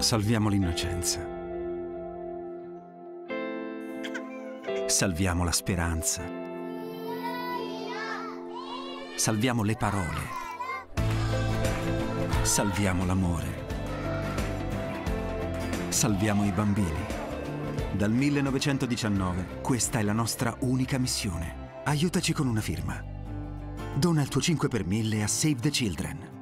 Salviamo l'innocenza. Salviamo la speranza. Salviamo le parole. Salviamo l'amore. Salviamo i bambini. Dal 1919 questa è la nostra unica missione. Aiutaci con una firma. Dona il tuo 5 per 1000 a Save the Children.